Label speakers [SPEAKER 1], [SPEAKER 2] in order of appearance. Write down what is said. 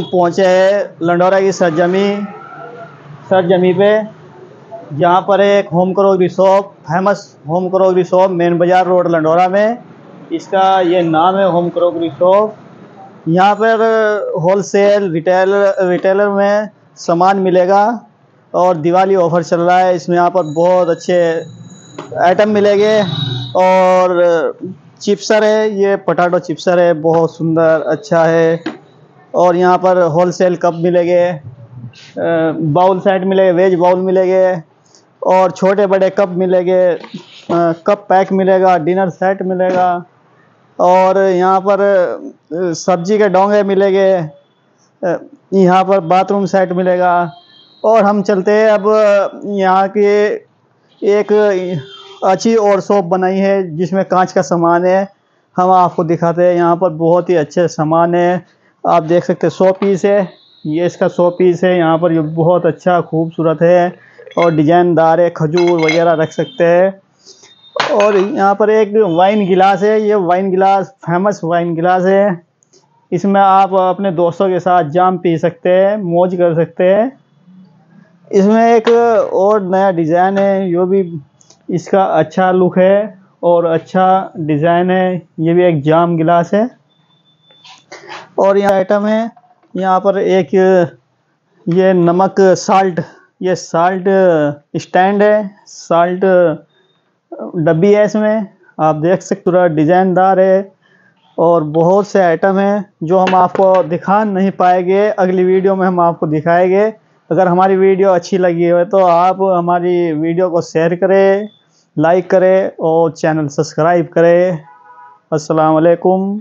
[SPEAKER 1] पहुँचे हैं लंडोरा की सरजमी सरजमी पे, जहाँ पर एक home crockery shop, famous home crockery shop, main बाज़ार रोड लंडोरा में। इसका ये नाम है होम क्रोकरी शॉप। यहाँ पर होलसेल, रिटेल, रिटेलर में सामान मिलेगा और दिवाली ऑफ़र चल रहा है। इसमें यहाँ पर बहुत अच्छे आइटम मिलेंगे और चिप्सर है, ये पटाटो चिप्सर है, बहुत सुंदर अच्छा है। और यहाँ पर होलसेल कप मिलेंगे बाउल सेट मिलेंगे वेज बाउल मिलेंगे, और छोटे बड़े कप मिलेंगे कप पैक मिलेगा डिनर सेट मिलेगा, और यहाँ पर सब्ज़ी के डोंगे मिलेंगे यहाँ पर बाथरूम सेट मिलेगा, और हम चलते हैं अब यहाँ के एक अच्छी और शॉप बनाई है, जिसमें कांच का सामान है, हम आपको दिखाते हैं, यहाँ पर बहुत ही अच्छे सामान है। आप देख सकते हैं, सौ पीस है। ये इसका सौ पीस है। यहाँ पर ये बहुत अच्छा खूबसूरत है और डिजाइनदार है, खजूर वगैरह रख सकते हैं। और यहाँ पर एक वाइन गिलास है। ये वाइन गिलास, फ़ेमस वाइन गिलास है। इसमें आप अपने दोस्तों के साथ जाम पी सकते हैं, मौज कर सकते हैं। इसमें एक और नया डिज़ाइन है। जो भी इसका अच्छा लुक है और अच्छा डिज़ाइन है। ये भी एक जाम गिलास है। और यहाँ आइटम है। यहाँ पर एक, ये नमक साल्ट ये साल्ट स्टैंड है। साल्ट डब्बी है इसमें। आप देख सकते पूरा डिज़ाइनदार है। और बहुत से आइटम हैं जो हम आपको दिखा नहीं पाएँगे। अगली वीडियो में हम आपको दिखाएँगे। अगर हमारी वीडियो अच्छी लगी हो तो आप हमारी वीडियो को शेयर करें लाइक करें और चैनल सब्सक्राइब करें। अस्सलाम वालेकुम